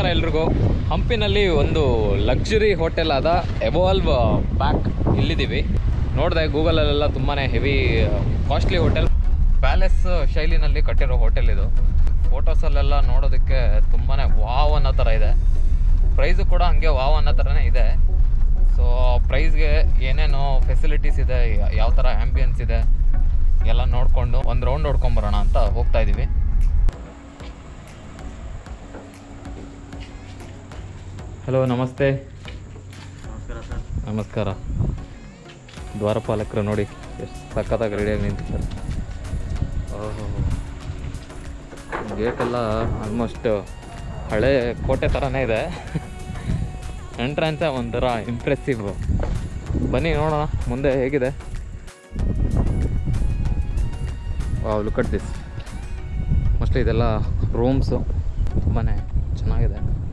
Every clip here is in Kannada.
ನಮಸ್ಕಾರ ಎಲ್ರಿಗೂ. ಹಂಪಿನಲ್ಲಿ ಒಂದು ಲಕ್ಸುರಿ ಹೋಟೆಲ್ ಆದ ಎವಾಲ್ವ್ ಪ್ಯಾಕ್ ಇಲ್ಲಿದ್ದೀವಿ. ನೋಡಿದೆ ಗೂಗಲಲ್ಲೆಲ್ಲ ತುಂಬಾ ಹೆವಿ ಕಾಸ್ಟ್ಲಿ ಹೋಟೆಲ್ ಪ್ಯಾಲೇಸ್ ಶೈಲಿನಲ್ಲಿ ಕಟ್ಟಿರೋ ಹೋಟೆಲ್ ಇದು. ಫೋಟೋಸಲ್ಲೆಲ್ಲ ನೋಡೋದಕ್ಕೆ ತುಂಬಾ ವಾವ್ ಅನ್ನೋ ಥರ ಇದೆ. ಪ್ರೈಸು ಕೂಡ ಹಂಗೆ ವಾವ್ ಅನ್ನೋ ಥರನೇ ಇದೆ. ಸೊ ಪ್ರೈಸ್ಗೆ ಏನೇನು ಫೆಸಿಲಿಟೀಸ್ ಇದೆ, ಯಾವ ಥರ ಆ್ಯಂಬಿಯನ್ಸ್ ಇದೆ, ಎಲ್ಲ ನೋಡಿಕೊಂಡು ಒಂದು ರೌಂಡ್ ನೋಡ್ಕೊಂಬರೋಣ ಅಂತ ಹೋಗ್ತಾ ಇದ್ದೀವಿ ಹಲೋ ನಮಸ್ತೆ. ನಮಸ್ಕಾರ ಸರ್. ನಮಸ್ಕಾರ. ದ್ವಾರಪಾಲಕರು ನೋಡಿ ಎಷ್ಟು ಸಖತ್ತಾಗಿ ರೆಡಿಯಾಗಿ ನಿಂತಿದ್ದಾರೆ. ಓಹೋ. ಗೇಟೆಲ್ಲ ಆಲ್ಮೋಸ್ಟ್ ಹಳೆ ಕೋಟೆ ಥರನೇ ಇದೆ. ಎಂಟ್ರೆನ್ಸೇ ಒಂಥರ ಇಂಪ್ರೆಸಿವ್ ಬನ್ನಿ ನೋಡೋಣ ಮುಂದೆ ಹೇಗಿದೆ? ಲುಕ್ ಅಟ್ ದಿಸ್ ಮೋಸ್ಟ್ಲಿ ಇದೆಲ್ಲ ರೂಮ್ಸು ತುಂಬಾ ಚೆನ್ನಾಗಿದೆ.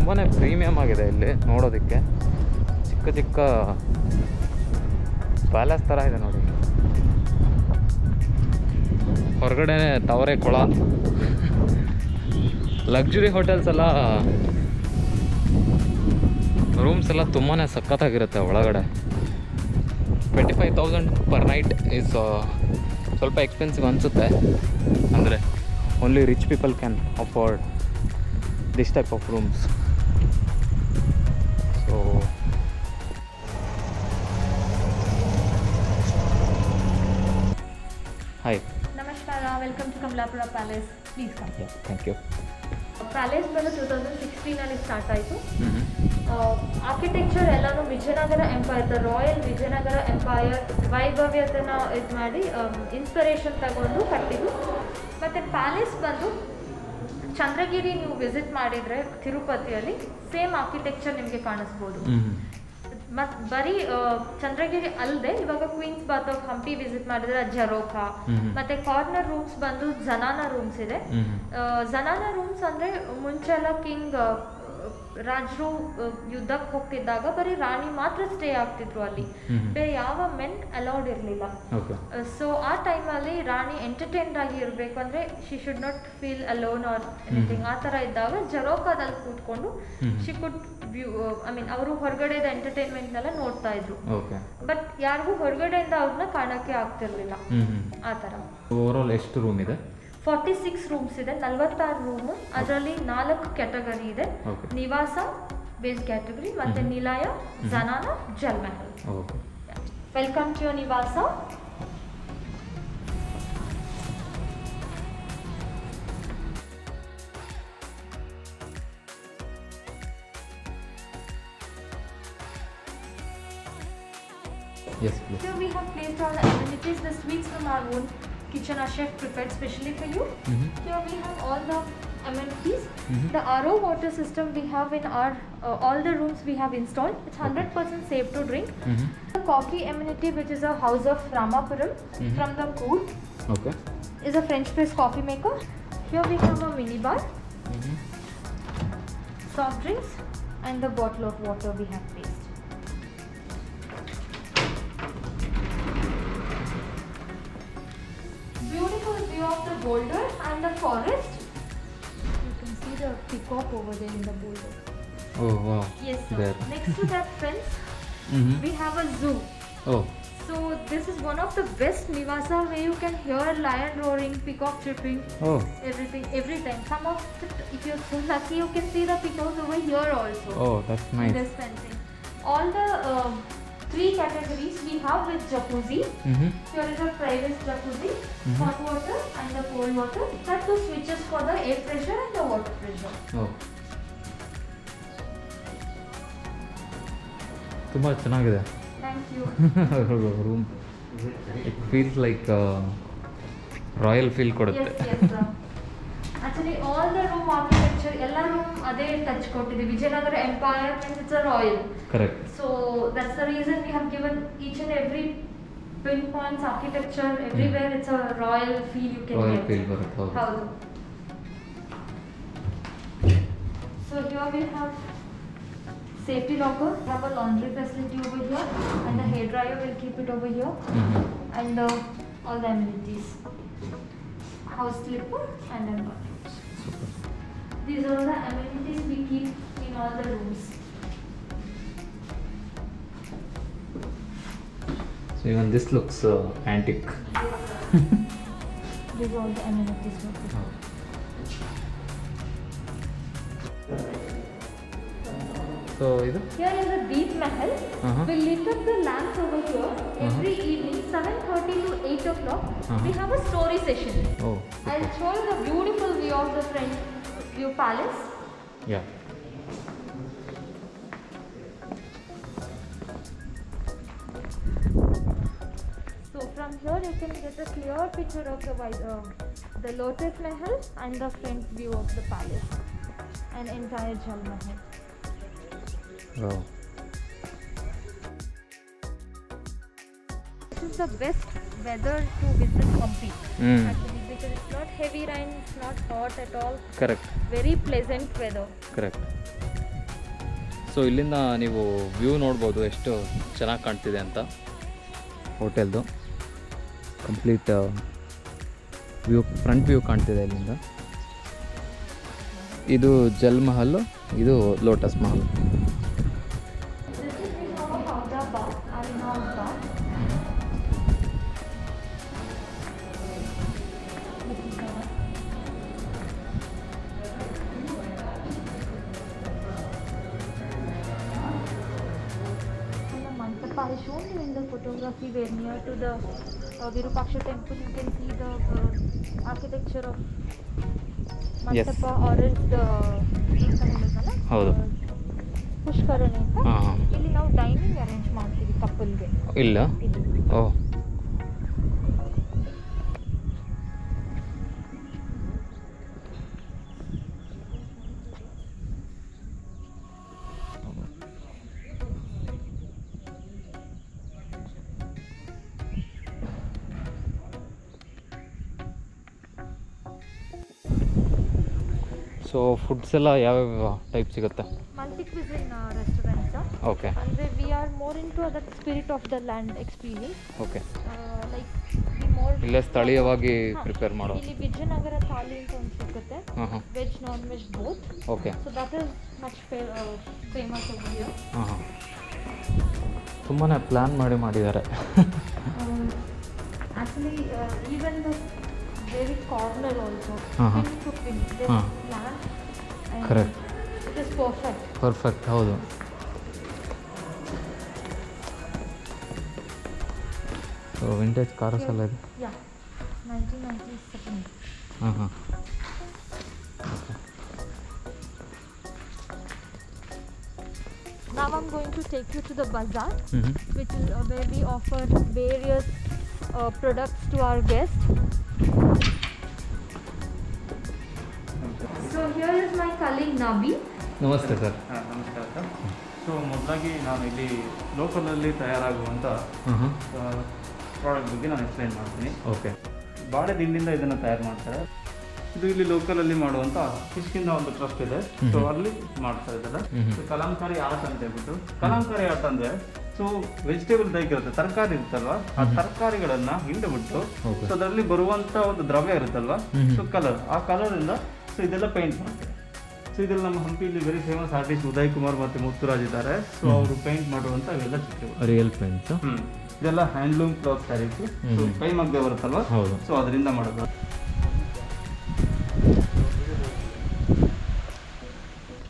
ತುಂಬಾ ಪ್ರೀಮಿಯಮ್ ಆಗಿದೆ ಇಲ್ಲಿ ನೋಡೋದಕ್ಕೆ. ಚಿಕ್ಕ ಚಿಕ್ಕ ಪ್ಯಾಲೇಸ್ ಥರ ಇದೆ ನೋಡಿ. ಹೊರಗಡೆ ತವರೆ ಕೊಳ. ಲಕ್ಸುರಿ ಹೋಟೆಲ್ಸ್ ಎಲ್ಲ ರೂಮ್ಸ್ ಎಲ್ಲ ತುಂಬಾ ಸಖತ್ತಾಗಿರುತ್ತೆ ಒಳಗಡೆ. Twenty five thousand per night is ಸ್ವಲ್ಪ ಎಕ್ಸ್ಪೆನ್ಸಿವ್ ಅನಿಸುತ್ತೆ. ಅಂದರೆ only rich people can afford this type of rooms so hi ನಮಸ್ಕಾರ welcome to Kamalapura palace please come thank you palace ಬಂದು ಟೂ ತೌಸಂಡ್ ಸಿಕ್ಸ್ಟೀನಲ್ಲಿ ಸ್ಟಾರ್ಟ್ ಆಯಿತು. ಆರ್ಕಿಟೆಕ್ಚರ್ ಎಲ್ಲನೂ Vijayanagara empire royal Vijayanagara empire ವೈಭವ್ಯತನ ಇದು ಮಾಡಿ ಇನ್ಸ್ಪಿರೇಷನ್ ತಗೊಂಡು ಕಟ್ಟಿದ್ದು. ಮತ್ತು ಪ್ಯಾಲೇಸ್ ಬಂದು ಚಂದ್ರಗಿರಿ ನೀವು ವಿಸಿಟ್ ಮಾಡಿದ್ರೆ ತಿರುಪತಿಯಲ್ಲಿ ಸೇಮ್ ಆರ್ಕಿಟೆಕ್ಚರ್ ನಿಮಗೆ ಕಾಣಿಸ್ಬೋದು. ಮತ್ ಬರೀ ಚಂದ್ರಗಿರಿ ಅಲ್ಲದೆ ಇವಾಗ queens bath of Hampi visit ಮಾಡಿದ್ರೆ ಜರೋಖಾ ಮತ್ತೆ ಕಾರ್ನರ್ ರೂಮ್ಸ್ ಬಂದು ಜನಾನ ರೂಮ್ಸ್ ಇದೆ. ಜನಾನ ರೂಮ್ಸ್ ಅಂದ್ರೆ ಮುಂಚೆ ಎಲ್ಲ ಕಿಂಗ್ ರಾಜರು ಯುದ್ಧಕ್ಕೆ ಹೋಗ್ತಿದ್ದಾಗ ಬರೀ ರಾಣಿ ಮಾತ್ರ ಸ್ಟೇ ಆಗ್ತಿದ್ರು ಅಲ್ಲಿ. ಬೇರೆ ಯಾವ ಮೆನ್ ಅಲೌಡ್ ಇರಲಿಲ್ಲ. ಸೊ ಆ ಟೈಮಲ್ಲಿ ರಾಣಿ ಎಂಟರ್ಟೈನ್ಡ್ ಆಗಿ ಇರಬೇಕು ಅಂದರೆ she should not feel alone or anything ಆ ಥರ ಇದ್ದಾಗ ಜರೋಕಾದಲ್ಲಿ ಕೂತ್ಕೊಂಡು. She could view I mean ಅವರು ಹೊರಗಡೆದ ಎಂಟರ್ಟೈನ್ಮೆಂಟ್ನೆಲ್ಲ ನೋಡ್ತಾ ಇದ್ರು. ಬಟ್ ಯಾರಿಗೂ ಹೊರಗಡೆಯಿಂದ ಅವ್ರನ್ನ ಕಾಣಕ್ಕೆ ಆಗ್ತಿರ್ಲಿಲ್ಲ. ಆ ಥರ. ಓವರಾಲ್ ಎಷ್ಟು ರೂಮ್ ಇದೆ? ಫಾರ್ಟಿ ಸಿಕ್ಸ್ ರೂಮ್ಸ್ ಇದೆ ನಲವತ್ತಾರು ರೂಮ್ ಅದರಲ್ಲಿ ನಾಲ್ಕು ಕ್ಯಾಟಗರಿ ಇದೆ. ನಿವಾಸ ಬೇಸ್ ಕ್ಯಾಟಗರಿ ಮತ್ತೆ ನಿಲಯ ಜನಾನ ಜಲ್ಮಹಲ್ ವೆಲ್ಕಮ್ ಟು ನಿವಾಸ. Yes, please. Here we have placed all the amenities, the suites from our own kitchen our chef prepared specially for you. Mm -hmm. Here we have all the amenities. Mm -hmm. The RO water system we have in our uh, all the rooms we have installed. It's 100% safe to drink. Mm -hmm. The coffee amenity, which is a house of Ramapuram mm-hmm. from the court, okay. is a French press coffee maker. Here we have a minibar, mm-hmm. soft drinks, and the bottle of water we have placed. view of the boulder and the forest. You can see the peacock over there in the boulder. Oh wow. Yes sir. There. Next to that fence, mm -hmm. we have a zoo. Oh. So this is one of the best Nivasa where you can hear lion roaring, peacock chirping, oh. everything, every time. Some of the, if you're so lucky, you can see the peacocks over here also. Oh, that's nice. This fencing. All the uh, three categories we have with jacuzzi. ಹ್ಞೂ Here is a private jacuzzi, Mhm. hot water and the cold water. There are two switches for the air pressure and the water pressure. ಓ ತುಂಬ ಚೆನ್ನಾಗಿದೆ Thank you. Room it feels like royal feel ಕೊಡುತ್ತೆ yes, yes, sir. Actually, all the room architecture, ಎಲ್ಲ room ಅದೇ touch ಕೊಟ್ಟಿದೆ Vijayanagara empire means it's a royal. Correct So that's the reason we have given each and every pinpoints architecture everywhere. It's a royal feel you can royal get. Feel ಬರುತ್ತೆ ಹೌದು ಹೌದು So here we have safety locker. We have a laundry facility over here, and the hair dryer will keep it over here. ಹ್ಞೂ And uh, all the amenities. House slip and then toilets. These are the amenities we keep in all the rooms. So even this looks uh, antique. These are the amenities. Oh. So? Here is a deep mahal. Uh -huh. We lift up the lamps over here uh-huh. every uh -huh. evening, 7:30 to 8 o'clock. Uh -huh. We uh-huh. have a story session. Oh. I'll show you the beautiful view of the front view palace. Yeah. So from here you can get a clear picture of the uh, the Lotus Mahal and the front view of the palace and entire Jal Mahal. Wow. This is the best weather to visit Hampi. Mm. Actually, because it's not heavy rain, it's not hot at all. Correct. Very pleasant weather. Correct. So ಇಲ್ಲಿಂದ ನೀವು ವ್ಯೂ ನೋಡ್ಬೋದು ಎಷ್ಟು ಚೆನ್ನಾಗಿ ಕಾಣ್ತಿದೆ ಅಂತ ಹೋಟೆಲ್ದು ಕಂಪ್ಲೀಟ್ ವ್ಯೂ ಫ್ರಂಟ್ ವ್ಯೂ ಕಾಣ್ತಿದೆ ಇಲ್ಲಿಂದ ಇದು ಜಲ್ ಮಹಲ್ ಇದು lotus Mahal photography where near to the uh, Virupaksha temple you can see the uh, architecture of Mantapa Yes. Or else the uh, ಹೌದು. Uh, ಪುಷ್ಕರಣಿ ಅಂತ ಇಲ್ಲಿ ನಾವು ಡೈನಿಂಗ್ ಅರೇಂಜ್ ಮಾಡ್ತೀವಿ ಕಪಲ್ಗೆ ಇಲ್ಲ ಇದು ಸೊ ಫುಡ್ಸ್ ಎಲ್ಲ ಯಾವ್ಯಾವ ಟೈಪ್ ಸಿಗುತ್ತೆ? ಮಲ್ಟಿ ಕ್ವಿಸಿನ್ ರೆಸ್ಟೋರೆಂಟ್ ಓಕೆ ಅಂದರೆ we are more into that spirit of the land experience okay like more ಇಲ್ಲೇ ಸ್ಥಳೀಯವಾಗಿ ಪ್ರಿಪೇರ್ ಮಾಡೋ ಇಲ್ಲಿ ವಿಜಯನಗರ ಥಾಲಿ ಅಂತ ಒಂದು ಸಿಗುತ್ತೆ. Veg non veg both okay so that is much famous ಹಾಂ ಹಾಂ ತುಂಬಾ ಪ್ಲ್ಯಾನ್ ಮಾಡಿ ಮಾಡಿದ್ದಾರೆ. Actually even The very corner also Uh-huh. Pin to pin Huh. Plan Correct. It is perfect perfect ಹೌದು ಸೊ ವಿಂಟೇಜ್ ಕಾರ್ಸ್ ಎಲ್ಲ ಇದೆ ಯಾ ನೈನ್ಟೀನ್ ನೈಂಟಿ ಸೆವೆನ್ ಹಾಂ ಹಾಂ Now I'm going to take you to the bazaar, ಹ್ಞೂ which is uh, where we offer various uh, products to our guests. So here is my colleague Nabi ನಮಸ್ತೆ ಸರ್ ಹಾಂ ನಮಸ್ಕಾರ ಸರ್ ಸೊ ಮೊದಲಾಗಿ ನಾನು ಇಲ್ಲಿ ಲೋಕಲಲ್ಲಿ ತಯಾರಾಗುವಂಥ ಪ್ರಾಡಕ್ಟ್ ಬಗ್ಗೆ ನಾನು ಎಕ್ಸ್ಪ್ಲೈನ್ ಮಾಡ್ತೀನಿ. ಓಕೆ ಬಾಳೆ ದಿಂಡಿಂದ ಇದನ್ನು ತಯಾರು ಮಾಡ್ತಾರೆ. ಇದು ಇಲ್ಲಿ ಲೋಕಲಲ್ಲಿ ಮಾಡುವಂಥ ಫಿಶ್ಕಿಂದ ಒಂದು ಟ್ರಸ್ಟ್ ಇದೆ. ಸೊ ಅಲ್ಲಿ ಮಾಡ್ತಾ ಇದ್ದಾರೆ. ಸೊ ಕಲಾಂಕಾರಿ ಆರ್ಟ್ ಅಂತ ಹೇಳ್ಬಿಟ್ಟು. ಕಲಾಂಕಾರಿ ಆರ್ಟ್ ಅಂದರೆ ಸೊ ವೆಜಿಟೇಬಲ್ ದೈಕ್ ಇರುತ್ತೆ. ತರಕಾರಿ ಇರುತ್ತಲ್ವಾ? ಆ ತರಕಾರಿಗಳನ್ನ ಹಿಂಡಿಬಿಟ್ಟು. ಸೊ ಅದರಲ್ಲಿ ಬರುವಂತ ಒಂದು ದ್ರವ್ಯ ಇರುತ್ತಲ್ವಾ. ಸೊ ಕಲರ್ ಆ ಕಲರಿಂದ ಸೊ ಇದೆಲ್ಲ ಪೇಂಟ್ ಮಾಡ್ತಾರೆ. ಸೊ ಇದೆಲ್ಲ ನಮ್ಮ ಹಂಪಿಯಲ್ಲಿ very famous artist Uday Kumar ಮತ್ತೆ ಮುತ್ತುರಾಜ್ ಇದ್ದಾರೆ. ಸೊ ಅವರು ಪೈಂಟ್ ಮಾಡುವಂತ ಅವೆಲ್ಲ ಚಿತ್ರಗಳು. Real hmm. ಇದೆಲ್ಲ ಹ್ಯಾಂಡ್ಲೂಮ್ ಕ್ಲಾತ್ ಸ್ಯಾರೀಸು ಸೊ ಕೈ ಮಗ್ಗ ಬರುತ್ತಲ್ವ? ಸೊ ಅದರಿಂದ ಮಾಡೋದು.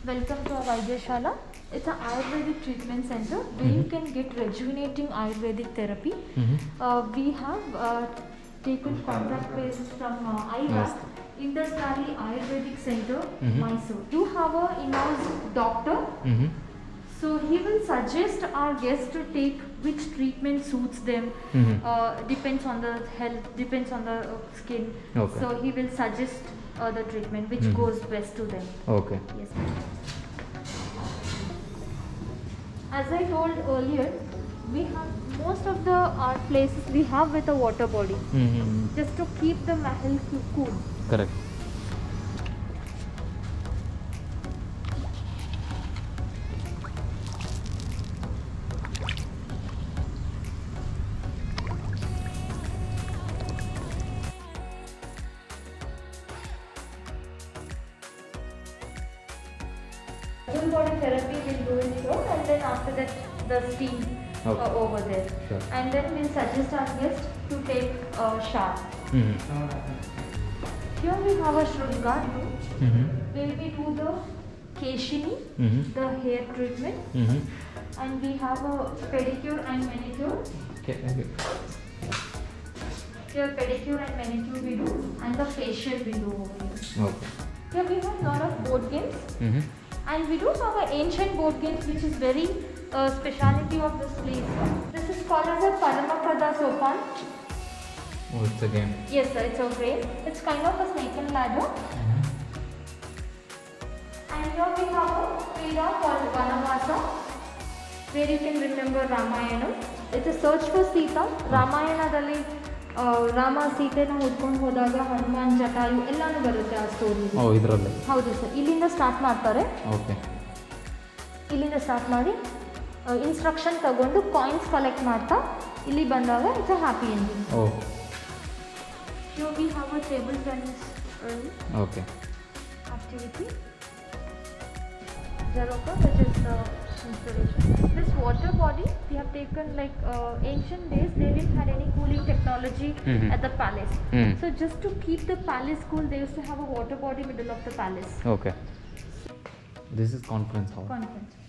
Welcome to our Vaidyashala it's a Ayurvedic treatment centre we you can get rejuvenating Ayurvedic therapy we have taken contract place from I Indus Valley Ayurvedic Center, mm -hmm. Mysore. You have a in-house doctor. Mm -hmm. So he will suggest our guests to take which treatment suits them. Mm -hmm. uh, depends on the health, depends on the uh, skin. Okay. So he will suggest uh, the treatment which mm-hmm. goes best to them. Okay. Yes. As I told earlier, we have most of the places we have with a water body mm-hmm. just to keep the mahal cool correct therapy will do in and then after that the steam uh, okay. uh, over there. Sure. And then we'll suggest our guest to take a uh, shower. Mm -hmm. Here we have a Shrungar. Mm -hmm. Where we do the Keshini, mm -hmm. the hair treatment. Mm -hmm. And we have a pedicure and manicure. Okay, okay. Here pedicure and manicure we do and the facial we do Okay. Here we have a lot of board games. Mm-hmm. And we do have an ancient board games which is very uh, speciality of this place. This is called as a Paramaprada Sopan. A game Yes, sir, it's a frame. It's kind of a snake and ladder. And here we have a Krida called Vanavasa, where you can remember Ramayana. It's a search for Sita. ರಾಮಾಯಣದಲ್ಲಿ ರಾಮ ಸೀತೆನ ಹುಡ್ಕೊಂಡು ಹೋದಾಗ ಹನುಮಾನ್ ಜಟಾಯು ಎಲ್ಲಾನು ಬರುತ್ತೆ ಆ ಸ್ಟೋರಿ ಓ ಇದರಲ್ಲಿ. ಹೌದು ಸರ್ ಇಲ್ಲಿಂದ ಸ್ಟಾರ್ಟ್ ಮಾಡ್ತಾರೆ. ಓಕೆ ಇಲ್ಲಿಂದ ಸ್ಟಾರ್ಟ್ ಮಾಡಿ ಇನ್ಸ್ಟ್ರಕ್ಷನ್ ತಗೊಂಡು ಕಾಯಿನ್ಸ್ ಕಲೆಕ್ಟ್ ಮಾಡ್ತಾ ಇಲ್ಲಿ ಬಂದಾಗ it's happy ending oh So we have a table tennis okay. activity. Jaroka, which is the inspiration. This water body, we have taken like uh, ancient days, they didn't had any cooling technology mm -hmm. at the palace. Mm. So just to keep the palace cool, they used to have a water body middle of the palace. Okay. This is conference hall. Conference.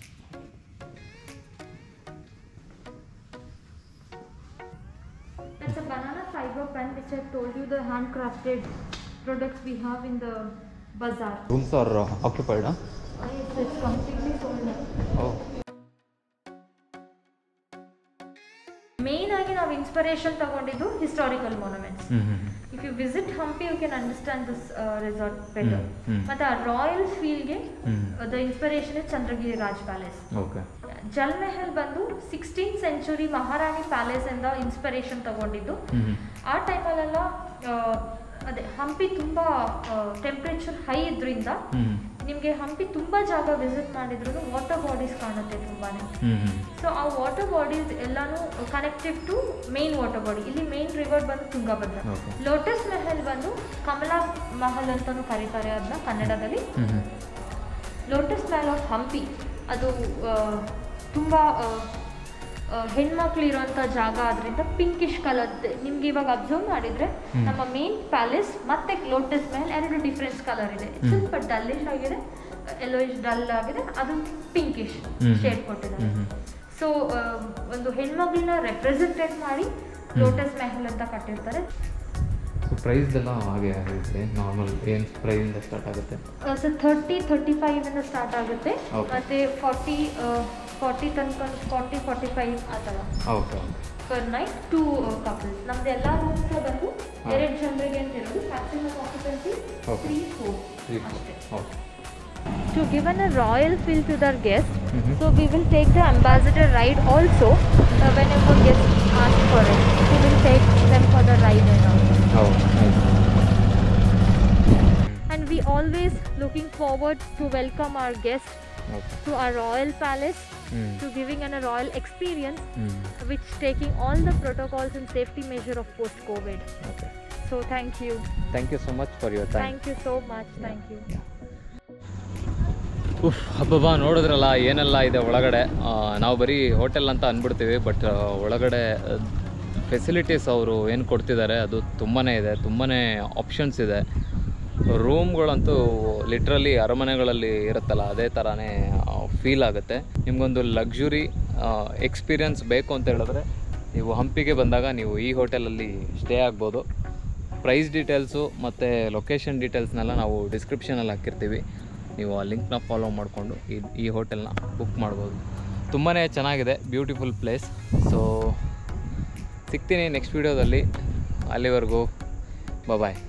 Which I told you the handcrafted products we have in the bazaar. Are occupied Uh, It's, it's completely sold now. Oh main ಆಗಿ ನಾವು ಇನ್ಸ್ಪಿರೇಷನ್ ತಗೊಂಡಿದ್ದು ಹಿಸ್ಟಾರಿಕಲ್ ಹ್ಞೂ if you visit Hampi you can understand this resort better. ಮತ್ತೆ ಆ royal ಫೀಲ್ಗೆ. The inspiration is Chandragiri Raj palace Jal Mahal ಬಂದು ಸಿಕ್ಸ್ಟೀನ್ ಸೆಂಚುರಿ ಮಹಾರಾಣಿ ಪ್ಯಾಲೇಸ್ ಇಂದ ಇನ್ಸ್ಪಿರೇಷನ್ ತಗೊಂಡಿದ್ದು. ಹ್ಞೂ ಆ ಟೈಮಲ್ಲೆಲ್ಲ ಅದೇ ಹಂಪಿ ತುಂಬ ಟೆಂಪ್ರೇಚರ್ ಹೈ ಇದ್ರಿಂದ ನಿಮಗೆ ಹಂಪಿ ತುಂಬ ಜಾಗ ವಿಸಿಟ್ ಮಾಡಿದ್ರು ವಾಟರ್ ಬಾಡೀಸ್ ಕಾಣುತ್ತೆ ತುಂಬಾನೇ. ಸೊ ಆ ವಾಟರ್ ಬಾಡೀಸ್ ಎಲ್ಲಾನು connected to main water body ಇಲ್ಲಿ ಮೇನ್ ರಿವರ್ ಬಂದು ತುಂಗಭದ್ರ. ಲೋಟಸ್ ಮೆಹಲ್ ಬಂದು ಕಮಲಾ ಮಹಲ್ ಅಂತಾನು ಕರೀತಾರೆ ಅದನ್ನ ಕನ್ನಡದಲ್ಲಿ. ಲೋಟಸ್ ಮೆಹಲ್ ಆಫ್ ಹಂಪಿ ಅದು ತುಂಬ ಹೆಣ್ಮಕ್ಳು ಇರುವಂತ ಜಾಗ ಆದ್ರಿಂದ ಪಿಂಕಿಶ್ ಕಲರ್ ನಿಮ್ಗೆ ಇವಾಗ ಅಬ್ಸರ್ವ್ ಮಾಡಿದ್ರೆ ನಮ್ಮ ಮೇನ್ ಪ್ಯಾಲೇಸ್ ಮತ್ತೆ ಲೋಟಸ್ ಮೆಹಲ್ ಎರಡು ಡಿಫ್ರೆನ್ಸ್ ಕಲರ್ ಇದೆ. ಸ್ವಲ್ಪ ಡಲ್ಲಿಶ್ ಆಗಿದೆ ಎಲ್ಲೋಯಿಶ್ ಡಲ್ ಆಗಿದೆ ಅದು ಪಿಂಕಿಶ್ ಶೇಡ್ ಕೊಟ್ಟಿದ್ದಾರೆ ಹ್ಮ್. ಸೊ ಒಂದು ಹೆಣ್ಮಗಳನ್ನ ರೆಪ್ರೆಸೆಂಟೇಟ್ ಮಾಡಿ ಲೋಟಸ್ ಮೆಹಲ್ ಅಂತ ಕಟ್ಟಿರ್ತಾರೆ. ಪ್ರೈಸ್ ಎಲ್ಲ ಹಾಗೆ ನಾರ್ಮಲ್ ಏನು ಪ್ರೈಸಿಂದ ಸ್ಟಾರ್ಟ್ ಆಗುತ್ತೆ? ಸೊ ಥರ್ಟಿ ಥರ್ಟಿ ಫೈವ್ ಇಂದ ಸ್ಟಾರ್ಟ್ ಆಗುತ್ತೆ. ಮತ್ತೆ ಫಾರ್ಟಿ ಫಾರ್ಟಿ ತನಕ ಫಾರ್ಟಿ ಫಾರ್ಟಿ ಫೈವ್ ಆ ಥರ okay per night two couples ನಮ್ದು ಎಲ್ಲ ರೂಮ್ಸ್ ಬಂದು ಹಾ. ಎರಡು ಜನರಿಗೆ ಅಂತ ಇರೋದು maximum occupancy Okay. Three four three ಅಷ್ಟೇ okay To give an a royal feel to their guests, Mhm. so we will take the ambassador ride also uh, whenever guests ask for it. We will take them for the ride and all. ಹೌದು And we always looking forward to welcome our guests okay to our royal palace, mm. to giving an a royal experience, mm. which taking all the protocols and safety measure of post-COVID. okay. So thank you. thank you so much for your time Thank you so much. yeah. Thank you. ಉಫ್ ಹಬ್ಬಬ್ಬ ನೋಡಿದ್ರಲ್ಲ ಏನೆಲ್ಲ ಇದೆ ಒಳಗಡೆ ನಾವು ಬರೀ ಹೋಟೆಲ್ ಅಂತ ಅಂದ್ಬಿಡ್ತೀವಿ ಬಟ್ ಒಳಗಡೆ ಫೆಸಿಲಿಟೀಸ್ ಅವರು ಏನು ಕೊಡ್ತಿದ್ದಾರೆ ಅದು ತುಂಬಾ ಇದೆ ತುಂಬಾ ಆಪ್ಷನ್ಸ್ ಇದೆ ರೂಮ್ಗಳಂತೂ ಲಿಟ್ರಲಿ ಅರಮನೆಗಳಲ್ಲಿ ಇರುತ್ತಲ್ಲ, ಅದೇ ಥರನೇ ಫೀಲ್ ಆಗುತ್ತೆ. ನಿಮಗೊಂದು ಲಕ್ಸುರಿ ಎಕ್ಸ್ಪೀರಿಯನ್ಸ್ ಬೇಕು ಅಂತ ಹೇಳಿದ್ರೆ, ನೀವು ಹಂಪಿಗೆ ಬಂದಾಗ ನೀವು ಈ ಹೋಟೆಲಲ್ಲಿ ಸ್ಟೇ ಆಗ್ಬೋದು. ಪ್ರೈಸ್ ಡೀಟೇಲ್ಸು ಮತ್ತು ಲೊಕೇಶನ್ ಡೀಟೇಲ್ಸ್ನೆಲ್ಲ ನಾವು ಡಿಸ್ಕ್ರಿಪ್ಷನಲ್ಲಿ ಹಾಕಿರ್ತೀವಿ. ನೀವು ಆ ಲಿಂಕ್ನ ಫಾಲೋ ಮಾಡಿಕೊಂಡು ಈ ಈ ಹೋಟೆಲ್ನ ಬುಕ್ ಮಾಡ್ಬೋದು. ತುಂಬಾ ಚೆನ್ನಾಗಿದೆ ಬ್ಯೂಟಿಫುಲ್ ಪ್ಲೇಸ್ ಸೊ ಸಿಗ್ತೀನಿ ನೆಕ್ಸ್ಟ್ ವೀಡಿಯೋದಲ್ಲಿ ಅಲ್ಲಿವರೆಗೂ ಬಾಯ್